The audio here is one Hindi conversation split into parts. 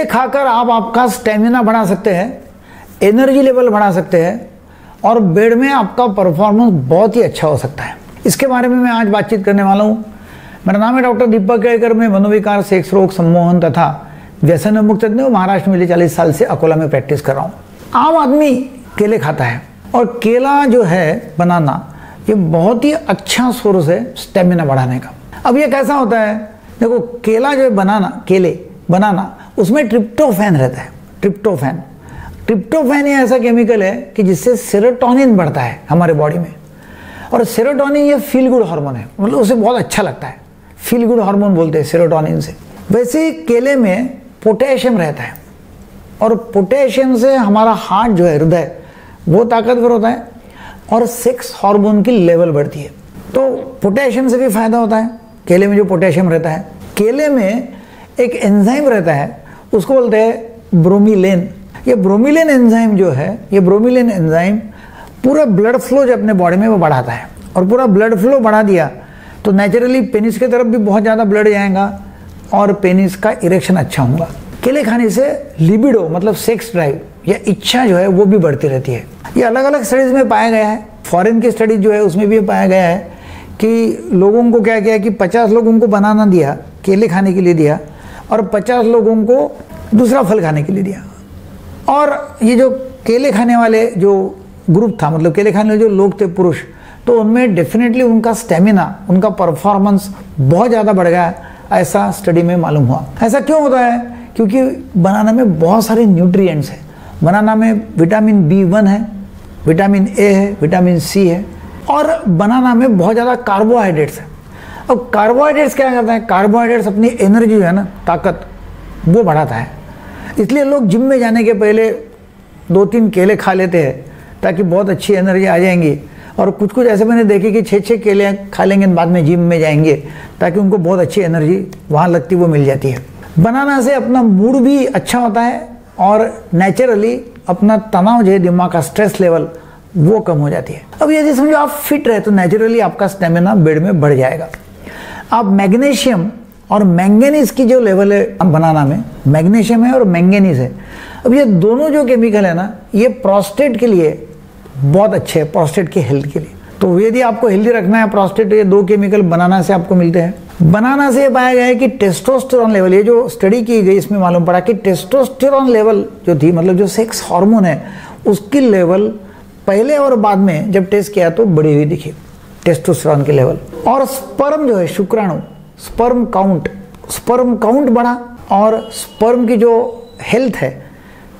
केले खाकर आप आपका स्टेमिना बढ़ा सकते हैं, एनर्जी लेवल बढ़ा सकते हैं, और बेड में आपका परफॉर्मेंस बहुत ही अच्छा हो सकता है। इसके बारे में मैं आज बातचीत करने वाला हूँ। मेरा नाम है डॉक्टर दीपक केड़कर मैं मनोविकार, सेक्स, रोग, सम्मोहन तथा व्यसन मुक्त तज्ञ महाराष्ट्र में चालीस साल से अकोला में प्रैक्टिस कर रहा हूँ। आम आदमी केले खाता है और केला जो है बनाना, ये बहुत ही अच्छा सोर्स है स्टेमिना बढ़ाने का। अब ये कैसा होता है? देखो, केला जो है बनाना, केले बनाना उसमें ट्रिप्टोफैन रहता है ट्रिप्टोफैन ट्रिप्टोफैन ये ऐसा केमिकल है कि जिससे सेरोटोनिन बढ़ता है हमारे बॉडी में। और सेरोटोनिन ये फील गुड हार्मोन है मतलब उसे बहुत अच्छा लगता है। फील गुड हार्मोन बोलते हैं सेरोटोनिन से। वैसे केले में पोटेशियम रहता है। और पोटेशियम से हमारा हार्ट जो है, हृदय, वो ताकतवर होता है और सेक्स हार्मोन की लेवल बढ़ती है। तो पोटेशियम से भी फ़ायदा होता है। केले में जो पोटेशियम रहता है, केले में एक एंजाइम रहता है उसको बोलते हैं ब्रोमिलेन। ये ब्रोमिलेन एंजाइम जो है, ये ब्रोमिलेन एंजाइम पूरा ब्लड फ्लो जो अपने बॉडी में वो बढ़ाता है। और पूरा ब्लड फ्लो बढ़ा दिया तो नेचुरली पेनिस की तरफ़ भी बहुत ज़्यादा ब्लड जाएगा और पेनिस का इरेक्शन अच्छा होगा। केले खाने से लिबिडो मतलब सेक्स ड्राइव या इच्छा जो है, वो भी बढ़ती रहती है। ये अलग अलग स्टडीज़ में पाया गया है। फॉरेन की स्टडीज़ जो है, उसमें भी पाया गया है कि लोगों को क्या किया कि 50 लोगों को बनाना दिया, केले खाने के लिए दिया। और 50 लोगों को दूसरा फल खाने के लिए दिया। और ये जो केले खाने वाले जो ग्रुप था मतलब केले खाने वाले जो लोग थे, पुरुष तो उनमें डेफिनेटली उनका स्टेमिना उनका परफॉर्मेंस बहुत ज़्यादा बढ़ गया, ऐसा स्टडी में मालूम हुआ। ऐसा क्यों होता है? क्योंकि बनाना में बहुत सारे न्यूट्रिएंट्स हैं। बनाना में विटामिन बी वन है विटामिन ए है विटामिन सी है, और बनाना में बहुत ज़्यादा कार्बोहाइड्रेट्स है। अब कार्बोहाइड्रेट्स क्या करते हैं? कार्बोहाइड्रेट्स अपनी एनर्जी है ना, ताकत, वो बढ़ाता है। इसलिए लोग जिम में जाने के पहले दो तीन केले खा लेते हैं, ताकि बहुत अच्छी एनर्जी आ जाएँगी। और कुछ कुछ ऐसे मैंने देखे कि छः छः केले खा लेंगे, बाद में जिम में जाएँगे, ताकि उनको बहुत अच्छी एनर्जी वहाँ लगती, वो मिल जाती है। बनाना से अपना मूड भी अच्छा होता है, और नेचुरली अपना तनाव जो है, दिमाग का स्ट्रेस लेवल वो कम हो जाती है। अब यदि समझो, आप फिट रहे तो नेचुरली आपका स्टेमिना बेड में बढ़ जाएगा। आप मैग्नीशियम और मैंगनीज की जो लेवल है बनाना में, मैग्नीशियम है और मैंगनीज है। अब ये दोनों जो केमिकल है ना, ये प्रोस्टेट के लिए बहुत अच्छे हैं प्रोस्टेट की हेल्थ के लिए। तो यदि आपको हेल्दी रखना है प्रोस्टेट ये दो केमिकल बनाना से आपको मिलते हैं। बनाना से पाया गया है कि टेस्टोस्टेरॉन लेवल ये जो स्टडी की गई, इसमें मालूम पड़ा कि टेस्टोस्टेरॉन लेवल जो थी मतलब जो सेक्स हार्मोन है, उसकी लेवल पहले और बाद में जब टेस्ट किया तो बढ़ी हुई दिखी टेस्टोस्टेरॉन की लेवल और स्पर्म जो है, शुक्राणु स्पर्म काउंट स्पर्म काउंट बढ़ा और स्पर्म की जो हेल्थ है,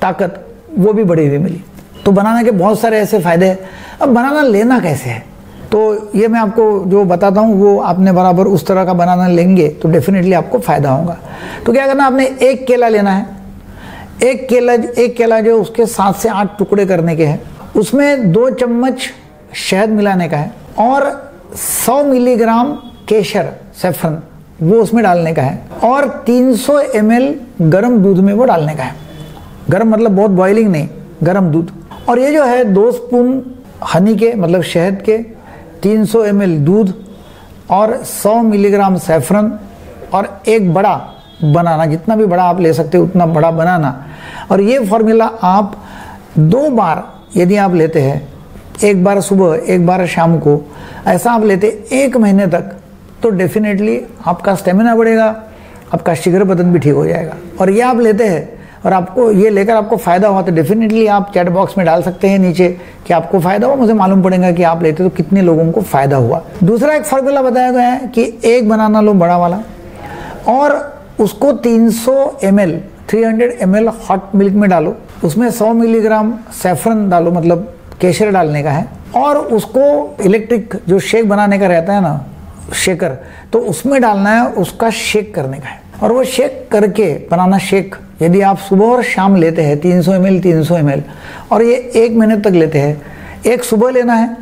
ताकत, वो भी बढ़ी हुई मिली। तो बनाना के बहुत सारे ऐसे फ़ायदे हैं। अब बनाना लेना कैसे है? तो ये मैं आपको जो बताता हूँ, वो आपने बराबर उस तरह का बनाना लेंगे तो डेफिनेटली आपको फ़ायदा होगा। तो क्या करना आपने एक केला लेना है। एक केला एक केला जो उसके सात से आठ टुकड़े करने के हैं। उसमें दो चम्मच शहद मिलाने का है और 100 मिलीग्राम केशर सेफरन, वो उसमें डालने का है। और 300 ml गर्म दूध में वो डालने का है। गर्म मतलब बहुत बॉइलिंग नहीं, गर्म दूध। और ये जो है दो स्पून हनी के मतलब शहद के 300 सौ दूध और 100 मिलीग्राम सेफरन और एक बड़ा बनाना, जितना भी बड़ा आप ले सकते हो, उतना बड़ा बनाना। और ये फॉर्मूला आप दो बार यदि आप लेते हैं एक बार सुबह, एक बार शाम को, ऐसा आप लेते एक महीने तक तो डेफिनेटली आपका स्टेमिना बढ़ेगा, आपका शिगर बदन भी ठीक हो जाएगा। और ये आप लेते हैं, और आपको ये लेकर आपको फ़ायदा हुआ तो डेफिनेटली आप चैट बॉक्स में डाल सकते हैं नीचे कि आपको फ़ायदा हुआ, मुझे मालूम पड़ेगा कि आप लेते तो कितने लोगों को फ़ायदा हुआ। दूसरा एक फॉर्मूला बताया गया है कि एक बनाना लो बड़ा वाला, और उसको 300 सौ M L three hot milk में डालो, उसमें 100 मिलीग्राम सेफरन डालो मतलब केसर डालने का है और उसको इलेक्ट्रिक जो शेक बनाने का रहता है ना शेकर तो उसमें डालना है, उसका शेक करने का है। और वो शेक करके बनाना शेक यदि आप सुबह और शाम लेते हैं 300 सौ एम एल तीन सौ एम एल और ये एक महीने तक लेते हैं, एक सुबह लेना है,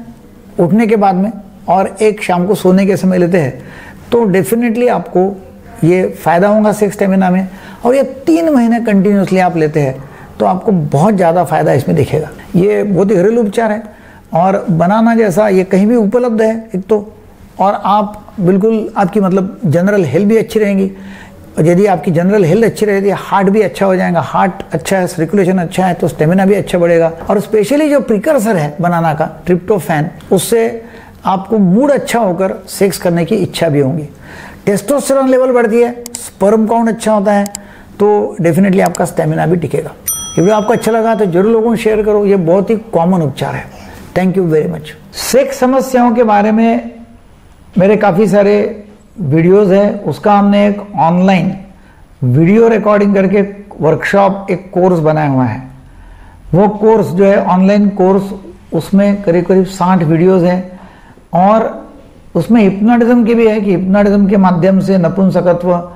उठने के बाद में, और एक शाम को सोने के समय लेते हैं तो डेफिनेटली आपको ये फ़ायदा होगा सेक्स स्टेमिना में। और ये तीन महीने कंटिन्यूसली आप लेते हैं तो आपको बहुत ज़्यादा फ़ायदा इसमें दिखेगा। ये बहुत ही घरेलू उपचार है। और बनाना जैसा ये कहीं भी उपलब्ध है, एक तो और आप बिल्कुल आपकी मतलब जनरल हेल्थ भी अच्छी रहेंगी। यदि आपकी जनरल हेल्थ अच्छी रहेगी हार्ट भी अच्छा हो जाएगा हार्ट अच्छा है सर्कुलेशन अच्छा है तो स्टेमिना भी अच्छा बढ़ेगा। और स्पेशली जो प्रिकर्सर है बनाना का ट्रिप्टोफैन उससे आपको मूड अच्छा होकर सेक्स करने की इच्छा भी होगी। टेस्टोस्टेरोन लेवल बढ़ती है स्पर्म काउंट अच्छा होता है तो डेफिनेटली आपका स्टेमिना भी टिकेगा। ये आपको अच्छा लगा तो ज़रूर लोगों को शेयर करो। ये बहुत ही कॉमन उपचार है। Thank you very much sex समस्याओं के बारे में मेरे काफ़ी सारे वीडियोस है। उसका हमने एक ऑनलाइन वीडियो रिकॉर्डिंग करके वर्कशॉप एक कोर्स बनाया हुआ है। वो कोर्स जो है ऑनलाइन कोर्स उसमें करीब करीब साठ वीडियोस हैं। और उसमें हिप्नोटिज्म की भी है कि हिप्नोटिज्म के माध्यम से नपुंसकत्व,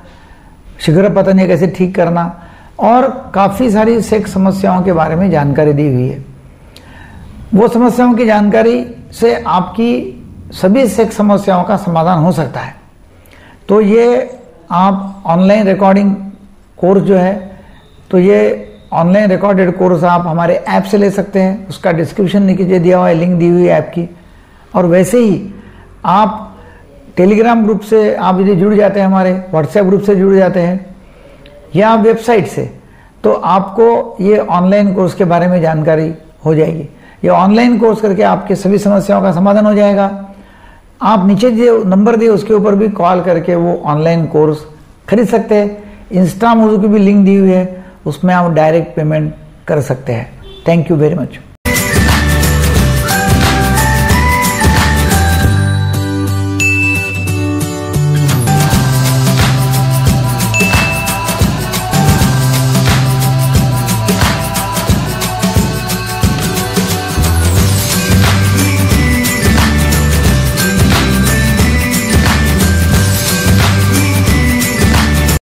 शीघ्र पतन कैसे ठीक करना। और काफ़ी सारी सेक्स समस्याओं के बारे में जानकारी दी हुई है। वो समस्याओं की जानकारी से आपकी सभी सेक्स समस्याओं का समाधान हो सकता है। तो ये आप ऑनलाइन रिकॉर्डिंग कोर्स जो है तो ये ऑनलाइन रिकॉर्डेड कोर्स आप हमारे ऐप से ले सकते हैं। उसका डिस्क्रिप्शन नीचे दिया हुआ है लिंक दी हुई है ऐप की। और वैसे ही आप टेलीग्राम ग्रुप से आप यदि जुड़ जाते हैं हमारे व्हाट्सएप ग्रुप से जुड़ जाते हैं या वेबसाइट से तो आपको ये ऑनलाइन कोर्स के बारे में जानकारी हो जाएगी। ये ऑनलाइन कोर्स करके आपके सभी समस्याओं का समाधान हो जाएगा। आप नीचे जो नंबर दिए, उसके ऊपर भी कॉल करके वो ऑनलाइन कोर्स खरीद सकते हैं। इंस्टा मोजू की भी लिंक दी हुई है, उसमें आप डायरेक्ट पेमेंट कर सकते हैं। Thank you very much